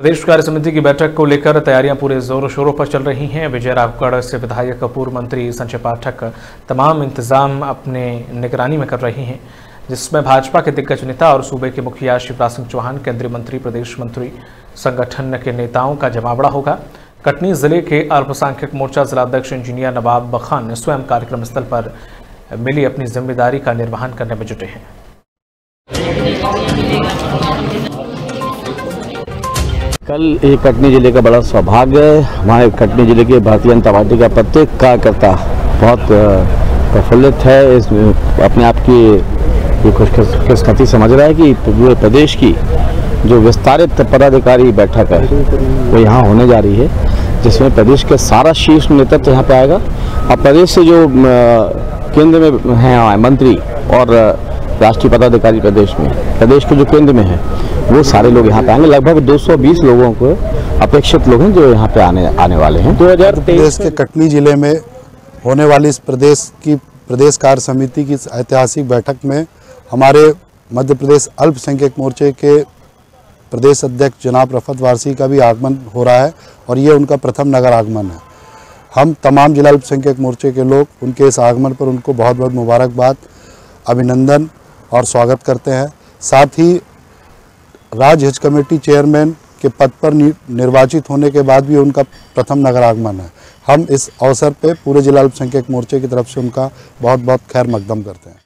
प्रदेश कार्य समिति की बैठक को लेकर तैयारियाँ पूरे जोरों शोरों पर चल रही हैं। विजय रावगढ़ से विधायक, पूर्व मंत्री, संजय पाठक तमाम इंतज़ाम अपने निगरानी में कर रही हैं, जिसमें भाजपा के दिग्गज नेता और सूबे के मुखिया शिवराज सिंह चौहान, केंद्रीय मंत्री, प्रदेश मंत्री, संगठन के नेताओं का जमावड़ा होगा। कटनी ज़िले के अल्पसंख्यक मोर्चा जिलाध्यक्ष इंजीनियर नवाब खान स्वयं कार्यक्रम स्थल पर मिली अपनी ज़िम्मेदारी का निर्वहन करने में जुटे हैं। कल ये कटनी ज़िले का बड़ा सौभाग्य है। हमारे कटनी ज़िले के भारतीय जनता पार्टी का प्रत्येक कार्यकर्ता बहुत प्रफुल्लित है। इस, अपने आप की, ये खुशकिस्मती समझ रहा है कि पूरे प्रदेश की जो विस्तारित पदाधिकारी बैठक है, वो यहाँ होने जा रही है, जिसमें प्रदेश के सारा शीर्ष नेतृत्व यहाँ पे आएगा। और प्रदेश से जो केंद्र में हैं, मंत्री और राष्ट्रीय पदाधिकारी प्रदेश में, प्रदेश के जो केंद्र में है वो सारे लोग यहाँ पे आएँगे। लगभग 220 लोगों को अपेक्षित लोग हैं जो यहाँ पे आने आने वाले हैं। 2023 प्रदेश के कटनी ज़िले में होने वाली इस प्रदेश की प्रदेश कार्य समिति की ऐतिहासिक बैठक में हमारे मध्य प्रदेश अल्पसंख्यक मोर्चे के प्रदेश अध्यक्ष जनाब रफत वारसी का भी आगमन हो रहा है और ये उनका प्रथम नगर आगमन है। हम तमाम जिला अल्पसंख्यक मोर्चे के लोग उनके इस आगमन पर उनको बहुत बहुत मुबारकबाद अभिनंदन और स्वागत करते हैं। साथ ही राज्य हज कमेटी चेयरमैन के पद पर निर्वाचित होने के बाद भी उनका प्रथम नगर आगमन है। हम इस अवसर पे पूरे जिला अल्पसंख्यक मोर्चे की तरफ़ से उनका बहुत बहुत खैर मकदम करते हैं।